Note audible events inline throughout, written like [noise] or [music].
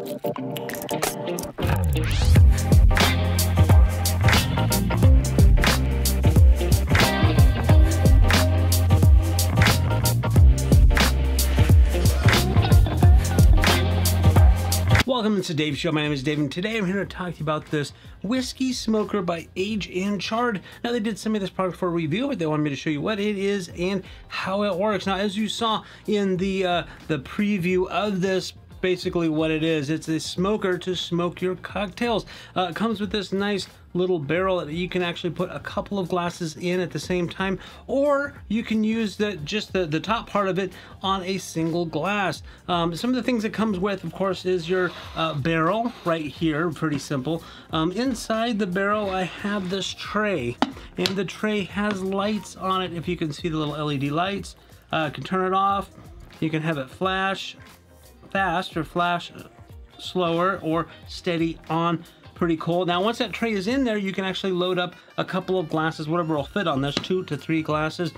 Welcome to Dave's Show. My name is Dave, and today I'm here to talk to you about this Whiskey Smoker by Aged and Charred. Now, they did send me this product for a review, but they wanted me to show you what it is and how it works. Now, as you saw in the uh, the preview of this basically what it is. It's a smoker to smoke your cocktails. Uh, it comes with this nice little barrel that you can actually put a couple of glasses in at the same time or you can use the just the, the top part of it on a single glass. Um, some of the things it comes with of course is your uh, barrel right here pretty simple. Um, inside the barrel I have this tray and the tray has lights on it if you can see the little LED lights. Uh, can turn it off. You can have it flash fast or flash uh, slower or steady on pretty cool. Now once that tray is in there you can actually load up a couple of glasses whatever will fit on this two to three glasses.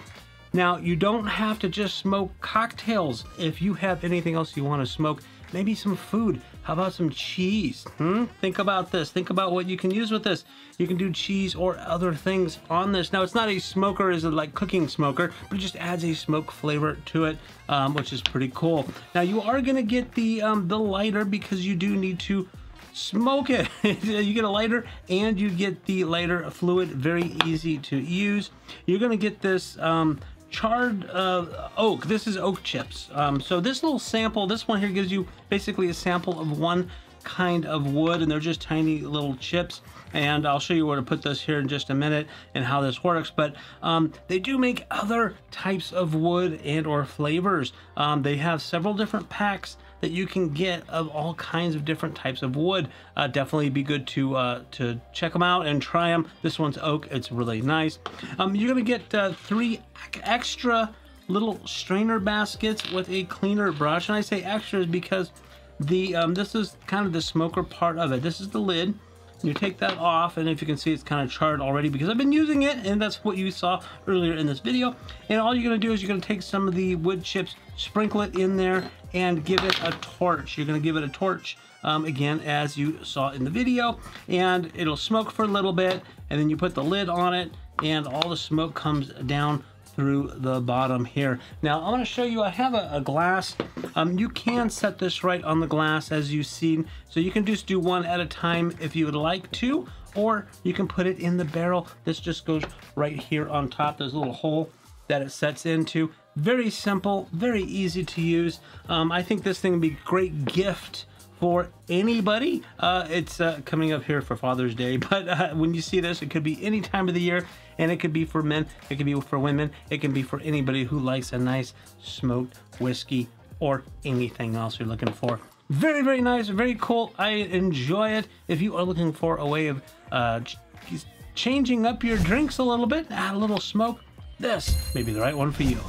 Now you don't have to just smoke cocktails if you have anything else you want to smoke maybe some food. How about some cheese? Hmm? Think about this. Think about what you can use with this. You can do cheese or other things on this. Now, it's not a smoker, is it like cooking smoker, but it just adds a smoke flavor to it, um, which is pretty cool. Now, you are going to get the, um, the lighter because you do need to smoke it. [laughs] you get a lighter and you get the lighter fluid, very easy to use. You're gonna get this um, charred uh, oak. This is oak chips. Um, so this little sample, this one here gives you basically a sample of one kind of wood and they're just tiny little chips and I'll show you where to put this here in just a minute and how this works but um, they do make other types of wood and or flavors um, they have several different packs that you can get of all kinds of different types of wood. Uh, definitely be good to uh, to check them out and try them this one's oak. It's really nice. Um, you're gonna get uh, three extra little strainer baskets with a cleaner brush. And I say extras because the um, this is kind of the smoker part of it. This is the lid. You take that off, and if you can see, it's kind of charred already because I've been using it, and that's what you saw earlier in this video. And all you're gonna do is you're gonna take some of the wood chips, sprinkle it in there, and give it a torch. You're gonna give it a torch um, again, as you saw in the video, and it'll smoke for a little bit, and then you put the lid on it, and all the smoke comes down through the bottom here. Now I'm to show you, I have a, a glass. Um, you can set this right on the glass as you've seen. So you can just do one at a time if you would like to, or you can put it in the barrel. This just goes right here on top. There's a little hole that it sets into. Very simple, very easy to use. Um, I think this thing would be a great gift for anybody. Uh, it's uh, coming up here for Father's Day, [laughs] but uh, when you see this, it could be any time of the year, and it could be for men, it could be for women, it can be for anybody who likes a nice smoked whiskey or anything else you're looking for. Very, very nice, very cool. I enjoy it. If you are looking for a way of uh, changing up your drinks a little bit, add a little smoke, this may be the right one for you.